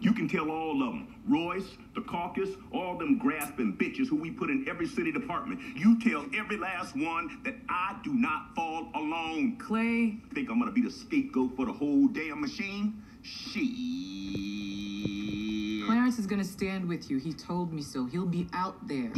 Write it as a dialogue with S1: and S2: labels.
S1: You can tell all of them. Royce, the caucus, all them grasping bitches who we put in every city department. You tell every last one that I do not fall alone.
S2: Clay,
S1: Think I'm gonna be the scapegoat for the whole damn machine? She.
S2: Clarence is gonna stand with you. He told me so. He'll be out there.